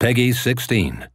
Peggy 16.